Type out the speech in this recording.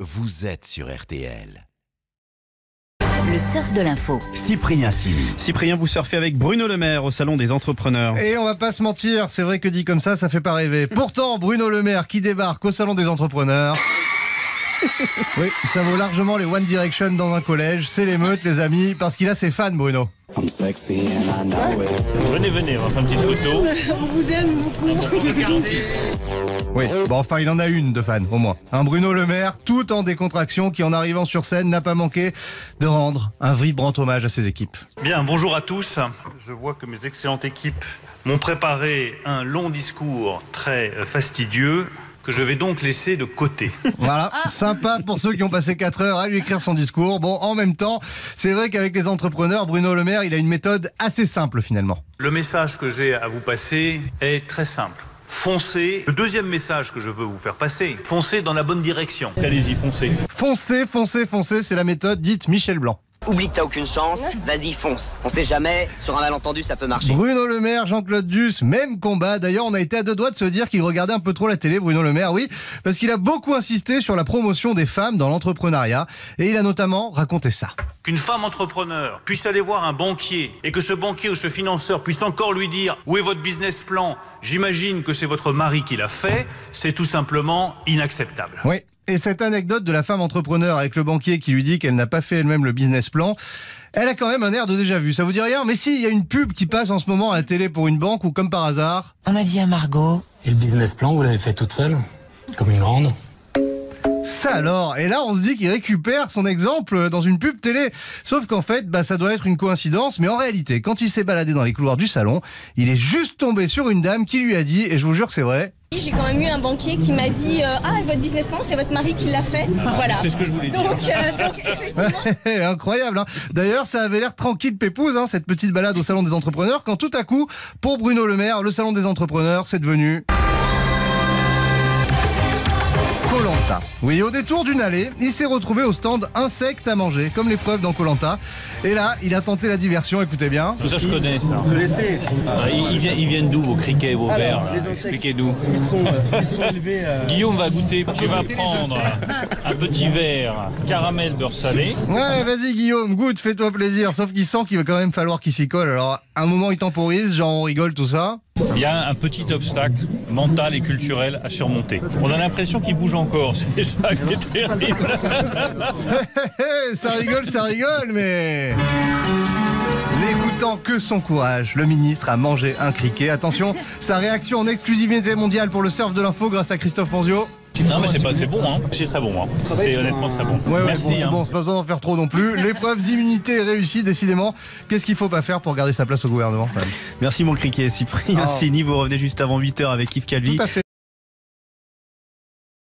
vous êtes sur RTL. Le surf de l'info. Cyprien Sini. Cyprien, vous surfez avec Bruno Le Maire au Salon des Entrepreneurs. Et on va pas se mentir, c'est vrai que dit comme ça, ça fait pas rêver. Pourtant, Bruno Le Maire qui débarque au Salon des Entrepreneurs. Oui, ça vaut largement les One Direction dans un collège. C'est l'émeute, les amis, parce qu'il a ses fans, Bruno. I'm sexy and I know it. Venez, venez, on va faire une petite photo. On vous aime beaucoup. Oui, bon, enfin, il en a une de fans, au moins. Un Bruno Le Maire, tout en décontraction, qui en arrivant sur scène n'a pas manqué de rendre un vibrant hommage à ses équipes. Bien, bonjour à tous. Je vois que mes excellentes équipes m'ont préparé un long discours très fastidieux que je vais donc laisser de côté. Voilà, sympa pour ceux qui ont passé 4 heures à lui écrire son discours. Bon, en même temps, c'est vrai qu'avec les entrepreneurs, Bruno Le Maire, il a une méthode assez simple finalement. Le message que j'ai à vous passer est très simple. Foncez. Le deuxième message que je veux vous faire passer, foncez dans la bonne direction. Allez-y, foncez. Foncez, foncez, foncez, c'est la méthode dite Michel Blanc. Oublie que t'as aucune chance, vas-y fonce. On sait jamais, sur un malentendu ça peut marcher. Bruno Le Maire, Jean-Claude Duss, même combat. D'ailleurs, on a été à deux doigts de se dire qu'il regardait un peu trop la télé, Bruno Le Maire, oui, parce qu'il a beaucoup insisté sur la promotion des femmes dans l'entrepreneuriat. Et il a notamment raconté ça. Qu'une femme entrepreneur puisse aller voir un banquier et que ce banquier ou ce financeur puisse encore lui dire où est votre business plan, j'imagine que c'est votre mari qui l'a fait, c'est tout simplement inacceptable. Oui. Et cette anecdote de la femme entrepreneur avec le banquier qui lui dit qu'elle n'a pas fait elle-même le business plan, elle a quand même un air de déjà vu. Ça vous dit rien Mais si, il y a une pub qui passe en ce moment à la télé pour une banque ou comme par hasard. On a dit à Margot. Et le business plan, vous l'avez fait toute seule Comme une grande Ça alors Et là, on se dit qu'il récupère son exemple dans une pub télé. Sauf qu'en fait, bah, ça doit être une coïncidence. Mais en réalité, quand il s'est baladé dans les couloirs du salon, il est juste tombé sur une dame qui lui a dit, et je vous jure que c'est vrai, J'ai quand même eu un banquier qui m'a dit euh, Ah, votre business plan, c'est votre mari qui l'a fait. Voilà. C'est ce que je voulais dire. Donc, euh, donc, effectivement, Incroyable. Hein D'ailleurs, ça avait l'air tranquille pépouze, hein, cette petite balade au salon des entrepreneurs, quand tout à coup, pour Bruno Le Maire, le salon des entrepreneurs, c'est devenu... Colanta. Oui, au détour d'une allée, il s'est retrouvé au stand insectes à manger, comme l'épreuve dans Colanta. Et là, il a tenté la diversion, écoutez bien. Tout ça, je connais ça. Le laisser. Ah, ils, ils viennent, ils viennent d'où vos criquets et vos Alors, vers là les insectes. Expliquez-nous. Ils sont, euh, ils sont élevés. euh, Guillaume va goûter. Tu vas prendre un petit verre caramel beurre salé. Ouais, vas-y Guillaume, goûte, fais-toi plaisir. Sauf qu'il sent qu'il va quand même falloir qu'il s'y colle. Alors, un moment, il temporise, genre on rigole, tout ça. Il y a un petit obstacle mental et culturel à surmonter. On a l'impression qu'il bouge encore. C'est déjà qui est terrible. Ça rigole, ça rigole, mais... N'écoutant que son courage, le ministre a mangé un criquet. Attention, sa réaction en exclusivité mondiale pour le surf de l'info grâce à Christophe Ponzio. Non mais c'est pas, c'est bon, hein. C'est très bon, hein. C'est honnêtement très bon. Ouais, ouais, Merci. bon, c'est hein. bon, c'est pas besoin d'en faire trop non plus. L'épreuve d'immunité est réussie, décidément. Qu'est-ce qu'il faut pas faire pour garder sa place au gouvernement quand même? Merci mon criquet, Cyprien Oh. Sini. Vous revenez juste avant 8h avec Yves Calvi. Tout à fait.